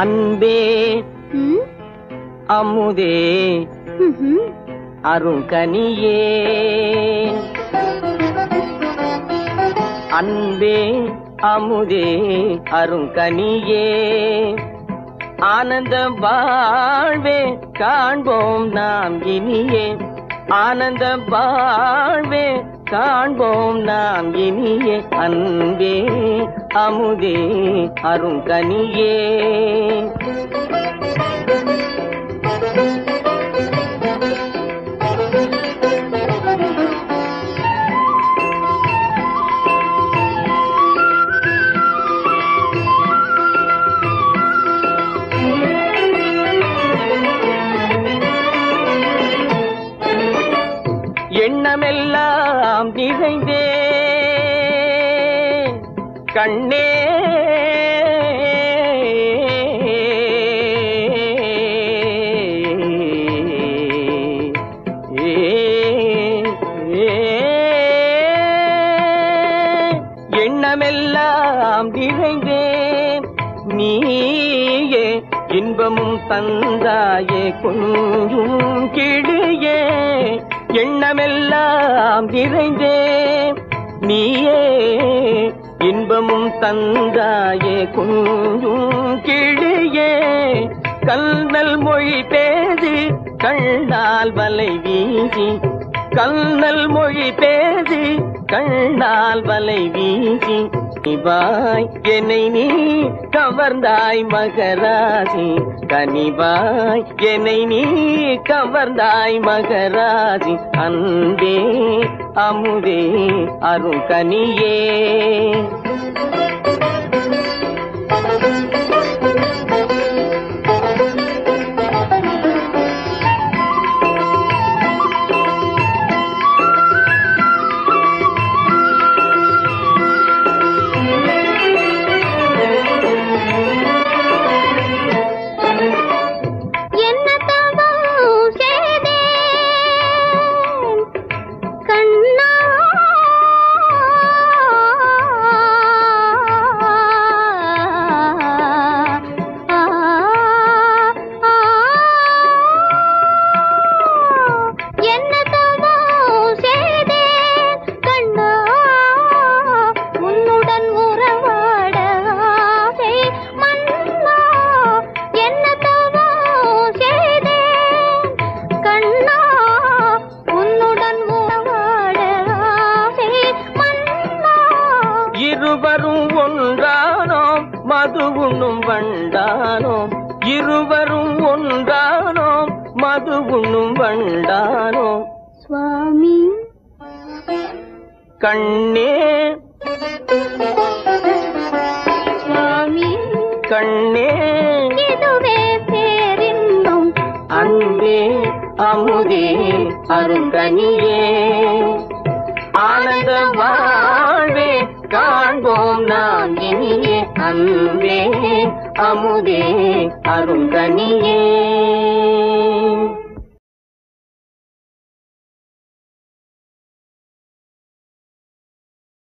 அன்பே அமுதே. அருங்கனியே அன்பே அமுதே அருங்கனியே ஆனந்த வாழ்வே காண்போம் நாம் இனியே. ஆனந்த வாழ்வே காண்போம் நாம் இனிய அன்பே அமுதே அருங்கனியே. எண்ணமெல்லாம் கண்ணே. எண்ணமெல்லாம் நிறைந்தேன். நீயே இன்பமும் தந்தாயே கொஞ்சும் கிளியே எண்ணமெல்லாம் நிறைந்தே நீயே இன்பமும் தந்தாயே குஞ்சும் கிளியே. கல்நல் மொழி பேசி கண்டால் வலை வீசி. கல்நல் மொழி பேசி கண்டால் வலை வீசி. கனிவாய் என்னை நீ கவர்ந்தாய் மகராசி கனிவாய் என்னை நீ கவர்ந்தாய் மகராசி அன்பே அமுதே அருங்கனியே. மது உண்ணும் வண்டானோம் இருவரும் ஒன்றானோம் மது உண்ணும் வண்டானோம் சுவாமி. கண்ணே. சுவாமி. கண்ணே. இதுவே பேரின்பம். அன்பே அமுதே அருங்கனியே ஆனந்த வாழ்வே காண்போம் நாம் இனியே அன்பே அமுதே அருங்கனியே